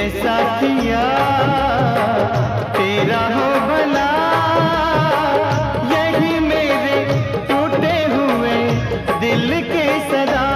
मेरे साथिया तेरा हो भला। यही मेरे टूटे हुए दिल के सदा।